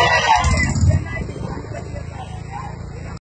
Yeah.